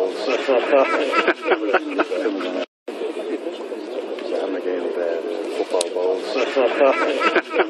I'm a game of bad football balls.